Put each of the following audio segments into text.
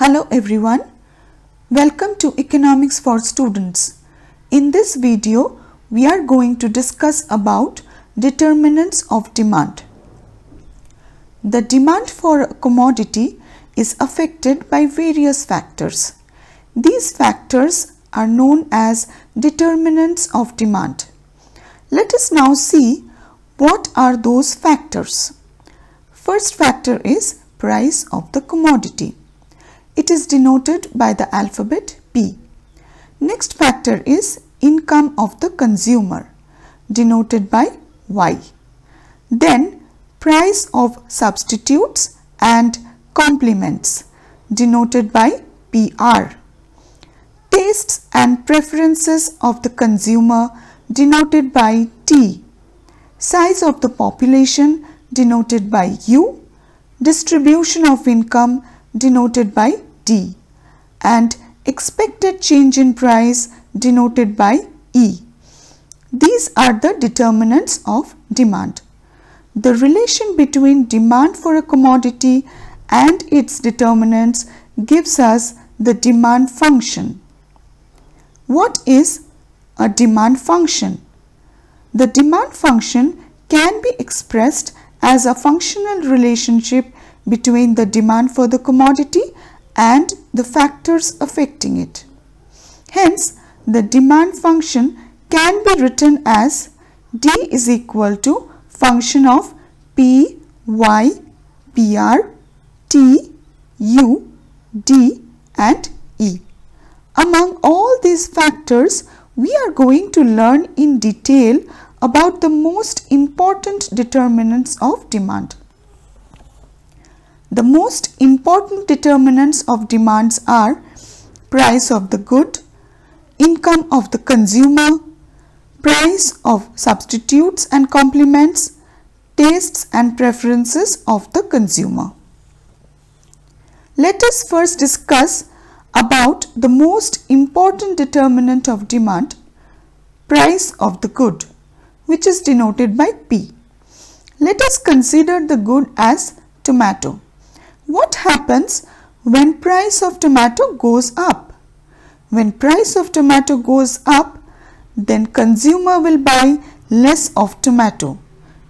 Hello everyone. Welcome to Economics for Students. In this video, we are going to discuss about determinants of demand. The demand for a commodity is affected by various factors. These factors are known as determinants of demand. Let us now see what are those factors. First factor is price of the commodity. It is denoted by the alphabet P. Next factor is income of the consumer denoted by Y. Then price of substitutes and complements denoted by PR. Tastes and preferences of the consumer denoted by T. Size of the population denoted by U. Distribution of income denoted by D and expected change in price denoted by E. These are the determinants of demand. The relation between demand for a commodity and its determinants gives us the demand function. What is a demand function? The demand function can be expressed as a functional relationship between the demand for the commodity and the factors affecting it. Hence, the demand function can be written as D is equal to function of P, Y, PR, T, U, D and E. Among all these factors, we are going to learn in detail about the most important determinants of demand. The most important determinants of demands are price of the good, income of the consumer, price of substitutes and complements, tastes and preferences of the consumer. Let us first discuss about the most important determinant of demand, price of the good, which is denoted by P. Let us consider the good as tomato. Happens when price of tomato goes up? When price of tomato goes up, then consumer will buy less of tomato.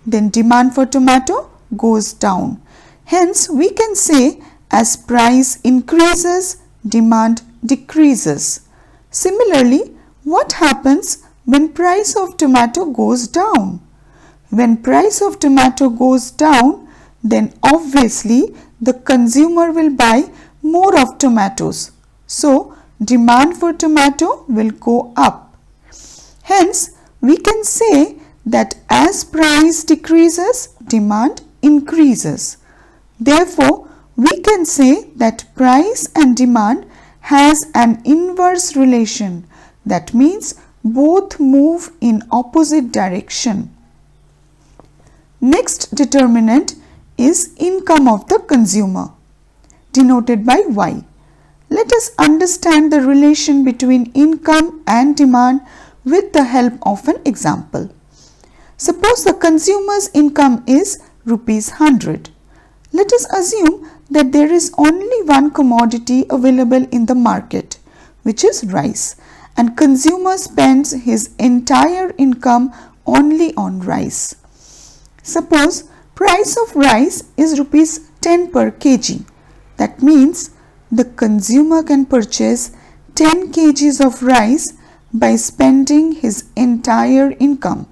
Then demand for tomato goes down. Hence, we can say as price increases, demand decreases. Similarly, what happens when price of tomato goes down? When price of tomato goes down, then obviously the consumer will buy more of tomatoes. So, demand for tomato will go up. Hence, we can say that as price decreases, demand increases. Therefore, we can say that price and demand has an inverse relation. That means both move in opposite direction. Next determinant is income of the consumer denoted by Y. Let us understand the relation between income and demand with the help of an example. Suppose the consumer's income is rupees 100. Let us assume that there is only one commodity available in the market which is rice and consumer spends his entire income only on rice. Suppose Price of rice is rupees 10 per kg. That means the consumer can purchase 10 kgs of rice by spending his entire income.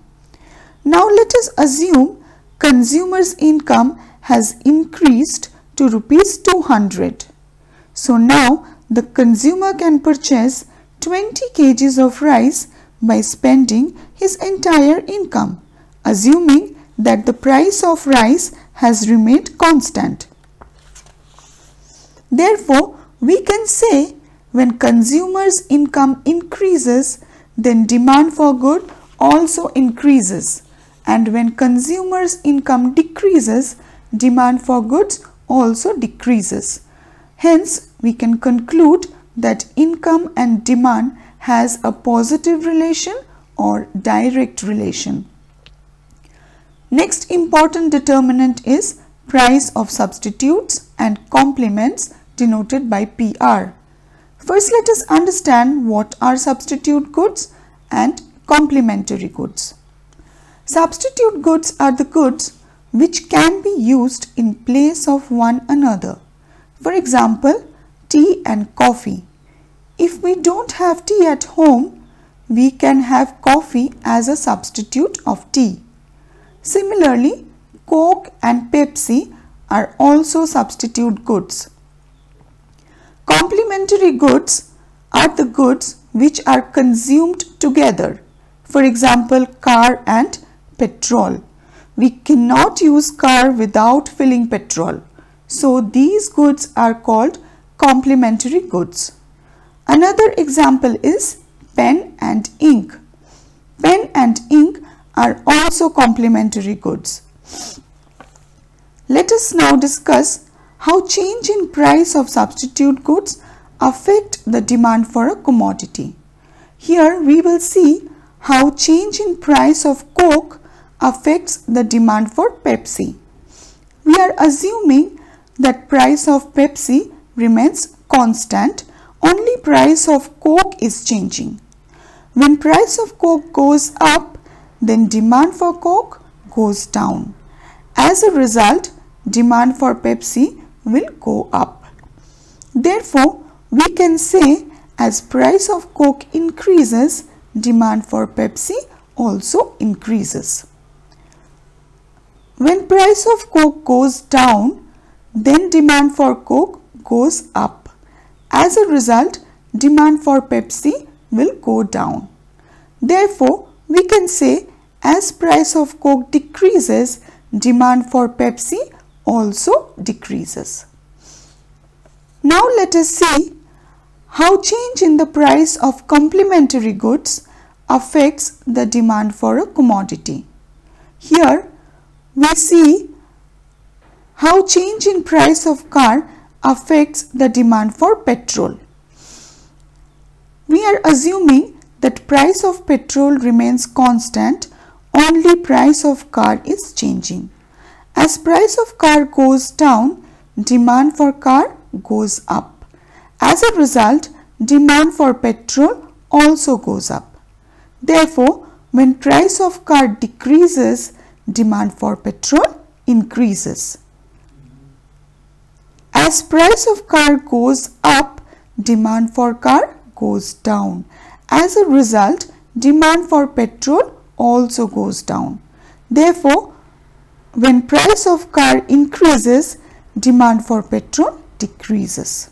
Now let us assume consumer's income has increased to rupees 200. So now the consumer can purchase 20 kgs of rice by spending his entire income assuming that the price of rice has remained constant. Therefore, we can say when consumers' income increases, then demand for good also increases and when consumers' income decreases, demand for goods also decreases. Hence, we can conclude that income and demand has a positive relation or direct relation. Next important determinant is price of substitutes and complements denoted by PR. First let us understand what are substitute goods and complementary goods. Substitute goods are the goods which can be used in place of one another. For example, tea and coffee. If we don't have tea at home, we can have coffee as a substitute of tea. Similarly, Coke and Pepsi are also substitute goods. Complementary goods are the goods which are consumed together. For example, car and petrol. We cannot use car without filling petrol. So these goods are called complementary goods. Another example is pen and ink. Pen and ink are also complementary goods. Let us now discuss how change in price of substitute goods affect the demand for a commodity. Here we will see how change in price of Coke affects the demand for Pepsi. We are assuming that price of Pepsi remains constant, only price of Coke is changing. When price of Coke goes up, then demand for Coke goes down. As a result, demand for Pepsi will go up. Therefore, we can say as price of Coke increases, demand for Pepsi also increases. When price of Coke goes down, then demand for Coke goes up. As a result, demand for Pepsi will go down. Therefore, we can say as price of Coke decreases, demand for Pepsi also decreases. Now let us see how change in the price of complementary goods affects the demand for a commodity. Here we see how change in price of car affects the demand for petrol. We are assuming that price of petrol remains constant only price of car is changing. As price of car goes down, demand for car goes up. As a result, demand for petrol also goes up. Therefore, when price of car decreases, demand for petrol increases. As price of car goes up, demand for car goes down. As a result, demand for petrol also goes down. Therefore, when price of car increases, demand for petrol decreases.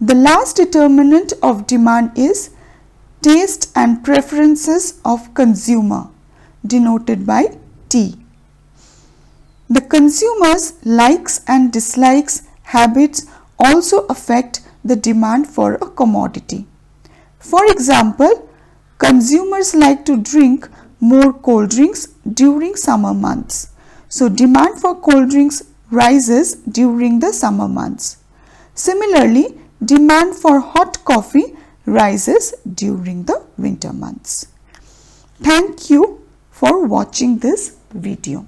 The last determinant of demand is taste and preferences of consumer denoted by T. The consumer's likes and dislikes habits also affect the demand for a commodity. For example, consumers like to drink more cold drinks during summer months. So demand for cold drinks rises during the summer months. Similarly, demand for hot coffee rises during the winter months. Thank you for watching this video.